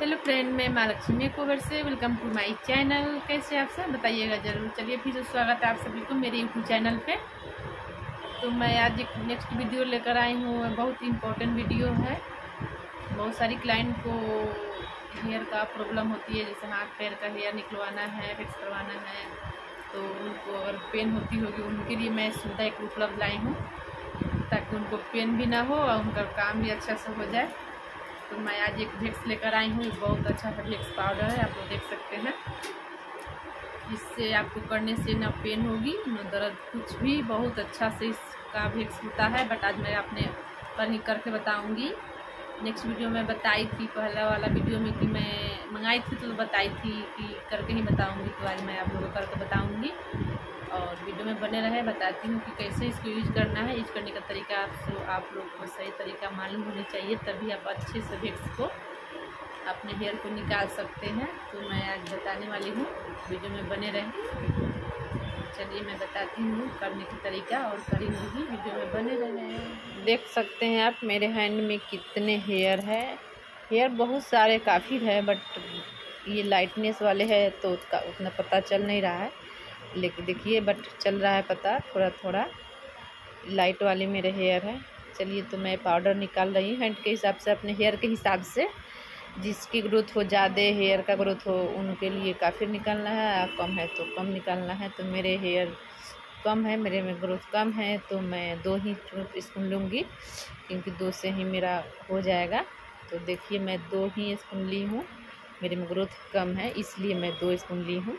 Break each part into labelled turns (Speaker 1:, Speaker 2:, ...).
Speaker 1: Hello friend मैं महालक्ष्मी कोवर से welcome to my channel कैसे आप सब? बताइएगा ज़रूर। चलिए फिर स्वागत है आप सभी को मेरे यूट्यूब चैनल पे। तो मैं आज एक नेक्स्ट वीडियो लेकर आई हूँ। बहुत इम्पोर्टेंट वीडियो है। बहुत सारी क्लाइंट को हेयर का प्रॉब्लम होती है। जैसे हाथ, पैर का हेयर निकलवाना है फिक्स करवाना है। तो उनको अगर पेन होती होगी, उनके लिए मैं सुविधा एक उपलब्ध लाई हूँ। ताकि उनको पेन भी ना हो और उनका काम भी अच्छा से हो जाए। तो मैं आज एक वेक्स लेकर आई हूँ। बहुत अच्छा वेक्स पाउडर है, आप लोग देख सकते हैं। इससे आपको करने से ना पेन होगी, न दर्द, कुछ भी। बहुत अच्छा से इसका वेक्स होता है बट आज मैं अपने पर ही करके बताऊँगी। नेक्स्ट वीडियो में बताई थी, पहला वाला वीडियो में कि मैं मंगाई थी तो बताई थी कि करके ही बताऊँगी तो आज मैं आप लोगों को करके बताऊँगी। और वीडियो में बने रहे, बताती हूँ कि कैसे इसको यूज़ करना है, यूज़ करने का तरीका आपको आप लोग को सही तरीका मालूम होना चाहिए, तभी आप अच्छे से वेक्स को अपने हेयर को निकाल सकते हैं। तो मैं आज बताने वाली हूँ, वीडियो में बने रहें। चलिए मैं बताती हूँ करने का तरीका और करी होगी वीडियो में बने रहे। देख सकते हैं आप, मेरे हैंड में कितने हेयर है। हेयर बहुत सारे काफ़ी है बट ये लाइटनेस वाले है तो उतना पता चल नहीं रहा है। लेकिन देखिए बट चल रहा है पता थोड़ा थोड़ा लाइट वाले मेरे हेयर है। चलिए तो मैं पाउडर निकाल रही हूँ हैंड के हिसाब से, अपने हेयर के हिसाब से। जिसकी ग्रोथ हो, ज़्यादा हेयर का ग्रोथ हो, उनके लिए काफ़ी निकालना है। कम है तो कम निकालना है। तो मेरे हेयर कम है, मेरे में ग्रोथ कम है तो मैं दो ही स्पून लूँगी, क्योंकि दो से ही मेरा हो जाएगा। तो देखिए, मैं दो ही स्पून ली हूँ, मेरे में ग्रोथ कम है, इसलिए मैं दो स्पून ली हूँ।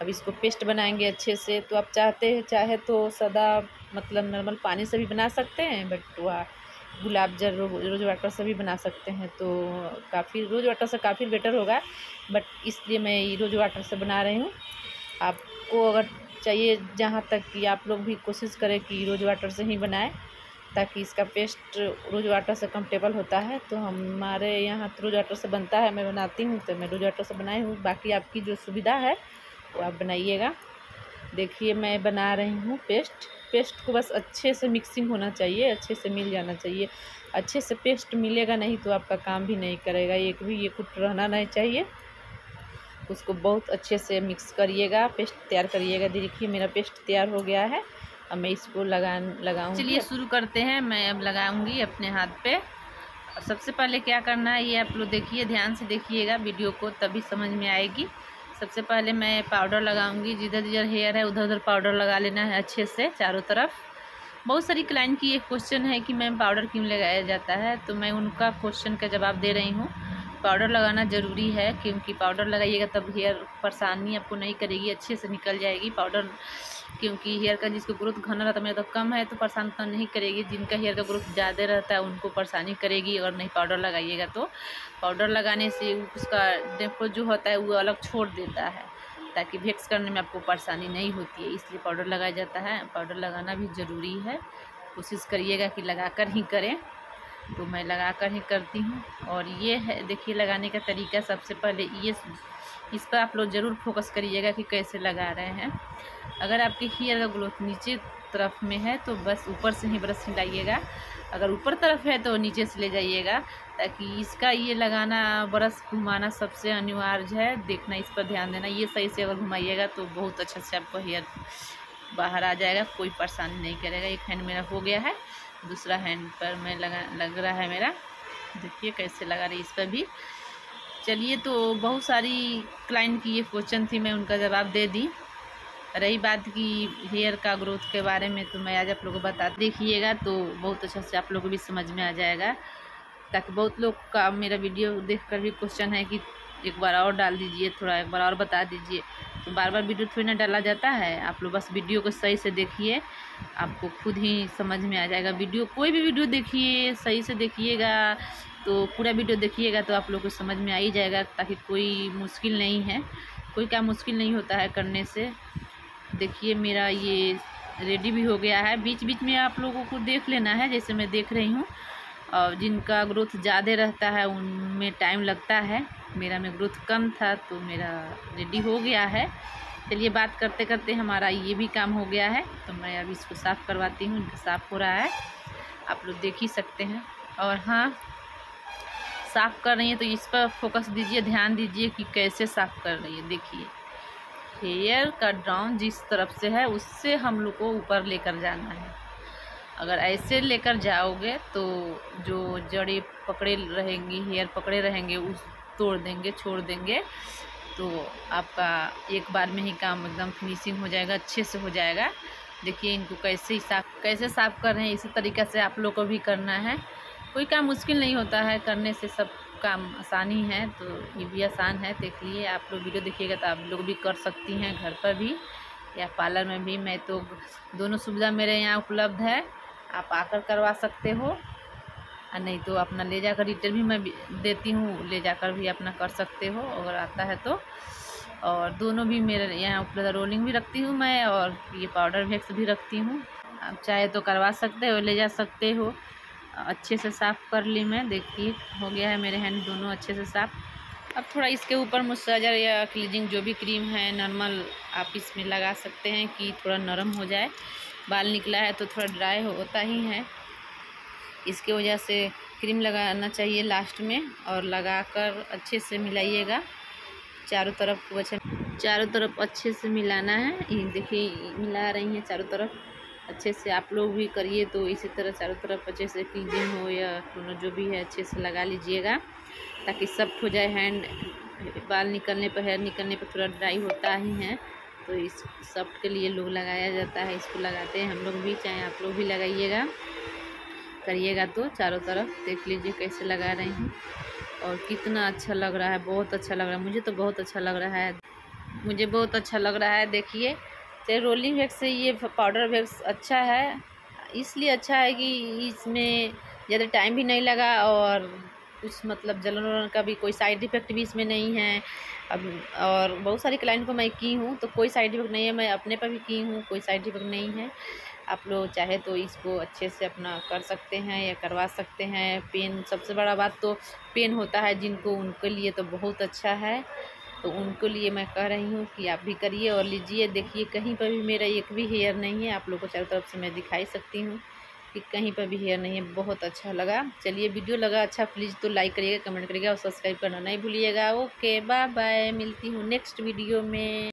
Speaker 1: अब इसको पेस्ट बनाएँगे अच्छे से। तो आप चाहते हैं, चाहे तो सदा मतलब नॉर्मल पानी से भी बना सकते हैं, बट वह गुलाब जल, रोज वाटर से भी बना सकते हैं। तो काफ़ी, रोज वाटर से काफ़ी बेटर होगा, बट इसलिए मैं रोज वाटर से बना रही हूँ। आपको अगर चाहिए, जहाँ तक कि आप लोग भी कोशिश करें कि रोज वाटर से ही बनाएँ, ताकि इसका पेस्ट रोज वाटर से कम्फर्टेबल होता है। तो हमारे यहाँ तो रोज वाटर से बनता है, मैं बनाती हूँ तो मैं रोज वाटर से बनाई हूँ। बाकी आपकी जो सुविधा है वो आप बनाइएगा। देखिए, मैं बना रही हूँ पेस्ट। पेस्ट को बस अच्छे से मिक्सिंग होना चाहिए, अच्छे से मिल जाना चाहिए। अच्छे से पेस्ट मिलेगा नहीं तो आपका काम भी नहीं करेगा। एक भी ये कुछ रहना नहीं चाहिए। उसको बहुत अच्छे से मिक्स करिएगा, पेस्ट तैयार करिएगा। देखिए, मेरा पेस्ट तैयार हो गया है। अब मैं इसको लगा लगाऊँगी। चलिए, शुरू करते हैं। मैं अब लगाऊँगी अपने हाथ पे। और सबसे पहले क्या करना है, ये आप लोग देखिए, ध्यान से देखिएगा। वीडियो को तभी समझ में आएगी। सबसे पहले मैं पाउडर लगाऊँगी। जिधर जिधर हेयर है उधर उधर पाउडर लगा लेना है अच्छे से, चारों तरफ़। बहुत सारी क्लाइंट की एक क्वेश्चन है कि, मैम पाउडर क्यों लगाया जाता है? तो मैं उनका क्वेश्चन का जवाब दे रही हूँ। पाउडर लगाना ज़रूरी है, क्योंकि पाउडर लगाइएगा तब हेयर परेशानी आपको नहीं करेगी, अच्छे से निकल जाएगी पाउडर। क्योंकि हेयर का जिसको ग्रोथ घना रहता है, मेरा तो कम है तो परेशान तो नहीं करेगी। जिनका हेयर का ग्रोथ ज़्यादा रहता है, उनको परेशानी करेगी, अगर नहीं पाउडर लगाइएगा तो। पाउडर लगाने से उसका डेफो जो होता है, वो अलग छोड़ देता है, ताकि वेक्स करने में आपको परेशानी नहीं होती है। इसलिए पाउडर लगाया जाता है। पाउडर लगाना भी ज़रूरी है। कोशिश करिएगा कि लगा कर ही करें। तो मैं लगा कर ही करती हूँ। और ये है, देखिए, लगाने का तरीका सबसे पहले ये इस पर आप लोग ज़रूर फोकस करिएगा कि कैसे लगा रहे हैं। अगर आपके हेयर का ग्रोथ नीचे तरफ़ में है तो बस ऊपर से ही ब्रश हिलाइएगा। अगर ऊपर तरफ़ है तो नीचे से ले जाइएगा, ताकि इसका ये लगाना, ब्रश घुमाना सबसे अनिवार्य है। देखना, इस पर ध्यान देना। ये सही से अगर घुमाइएगा तो बहुत अच्छा से आपको हेयर बाहर आ जाएगा, कोई परेशानी नहीं करेगा। एक हैंड मेरा हो गया है। दूसरा हैंड पर मैं लगा, लग रहा है मेरा। देखिए कैसे लगा रही इस पर भी। चलिए तो बहुत सारी क्लाइंट की ये क्वेश्चन थी, मैं उनका जवाब दे दी। रही बात की हेयर का ग्रोथ के बारे में तो मैं आज आप लोगों को बता, देखिएगा तो बहुत अच्छा से आप लोगों को भी समझ में आ जाएगा। ताकि बहुत लोग का मेरा वीडियो देखकर भी क्वेश्चन है कि एक बार और डाल दीजिए, थोड़ा एक बार और बता दीजिए। तो बार बार वीडियो थोड़ी ना डाला जाता है। आप लोग बस वीडियो को सही से देखिए। आपको खुद ही समझ में आ जाएगा। वीडियो, कोई भी वीडियो देखिए, सही से देखिएगा तो पूरा वीडियो देखिएगा तो आप लोग को समझ में आ ही जाएगा ताकि कोई मुश्किल नहीं है। कोई काम मुश्किल नहीं होता है करने से। देखिए मेरा ये रेडी भी हो गया है। बीच बीच में आप लोगों को देख लेना है, जैसे मैं देख रही हूँ। और जिनका ग्रोथ ज़्यादा रहता है, उनमें टाइम लगता है। मेरा में ग्रोथ कम था तो मेरा रेडी हो गया है। चलिए बात करते करते हमारा ये भी काम हो गया है। तो मैं अब इसको साफ़ करवाती हूँ साफ़ हो रहा है। आप लोग देख ही सकते हैं। और हाँ साफ़ कर रही हैं तो इस पर फोकस दीजिए, ध्यान दीजिए कि कैसे साफ़ कर रही है। देखिए हेयर का डाउन जिस तरफ़ से है, उससे हम लोग को ऊपर लेकर जाना है। अगर ऐसे लेकर जाओगे तो जो जड़ी पकड़े रहेंगी हेयर पकड़े रहेंगे, उस तोड़ देंगे, छोड़ देंगे। तो आपका एक बार में ही काम एकदम फिनिशिंग हो जाएगा, अच्छे से हो जाएगा। देखिए इनको कैसे साफ़, कैसे साफ़ कर रहे हैं, इसी तरीक़े से आप लोग को भी करना है। कोई काम मुश्किल नहीं होता है, करने से सब काम आसानी है तो ये भी आसान है। देख लिए, आप लोग वीडियो देखिएगा तो आप लोग भी कर सकती हैं घर पर भी, या पार्लर में भी। मैं तो दोनों सुविधा मेरे यहाँ उपलब्ध है, आप आकर करवा सकते हो। और नहीं तो अपना ले जाकर रिटेल भी मैं देती हूँ, ले जाकर भी अपना कर सकते हो, अगर आता है तो। और दोनों भी मेरे यहाँ उपलब्ध रोलिंग भी रखती हूँ मैं और ये पाउडर वैक्स भी रखती हूँ। आप चाहे तो करवा सकते हो, ले जा सकते हो। अच्छे से साफ़ कर ली मैं, देखिए, हो गया है मेरे हैंड दोनों अच्छे से साफ़। अब थोड़ा इसके ऊपर मॉइस्चराइज़र या क्लीजिंग जो भी क्रीम है, नॉर्मल आप इसमें लगा सकते हैं कि थोड़ा नरम हो जाए। बाल निकला है तो थोड़ा ड्राई होता ही है। इसके वजह से क्रीम लगाना चाहिए लास्ट में और लगाकर अच्छे से मिलाइएगा। चारों तरफ़ को अच्छा चारों तरफ़ अच्छे से मिलाना है। ये देखिए, मिला रही हैं चारों तरफ़। अच्छे से आप लोग भी करिए तो इसी तरह चारों तरफ़ अच्छे से क्लीजिंग हो या जो भी है, अच्छे से लगा लीजिएगा ताकि सफ्ट हो जाए। हैंड, बाल निकलने पर हेयर निकलने पर थोड़ा ड्राई होता ही है। तो इस सॉफ्ट के लिए लोग लगाया जाता है, इसको लगाते हैं। हम लोग भी चाहे आप लोग भी लगाइएगा। करिएगा तो चारों तरफ़ देख लीजिए कैसे लगा रहे हैं। और कितना अच्छा लग रहा है, बहुत अच्छा लग रहा है। मुझे तो बहुत अच्छा लग रहा है। मुझे बहुत अच्छा लग रहा है, देखिए। चाहे रोलिंग वैक्स से ये पाउडर वैक्स अच्छा है। इसलिए अच्छा है कि इसमें ज़्यादा टाइम भी नहीं लगा और कुछ मतलब जलन वलन का भी कोई साइड इफ़ेक्ट भी इसमें नहीं है। अब, और बहुत सारी क्लाइंट को मैं की हूँ तो कोई साइड इफ़ेक्ट नहीं है, मैं अपने पर भी की हूँ, कोई साइड इफ़ेक्ट नहीं है। आप लोग चाहे तो इसको अच्छे से अपना कर सकते हैं या करवा सकते हैं। पेन सबसे बड़ा बात तो पेन होता है जिनको उनके लिए तो बहुत अच्छा है। तो उनको लिए मैं कह रही हूँ कि आप भी करिए और लीजिए। देखिए कहीं पर भी मेरा एक भी हेयर नहीं है, आप लोग को चारों तरफ़ से मैं दिखाई सकती हूँ। कि कहीं पर भी हेयर नहीं है, बहुत अच्छा लगा। चलिए वीडियो लगा अच्छा प्लीज़ तो लाइक करिएगा कमेंट करिएगा और सब्सक्राइब करना नहीं भूलिएगा। ओके बाय बाय मिलती हूँ नेक्स्ट वीडियो में।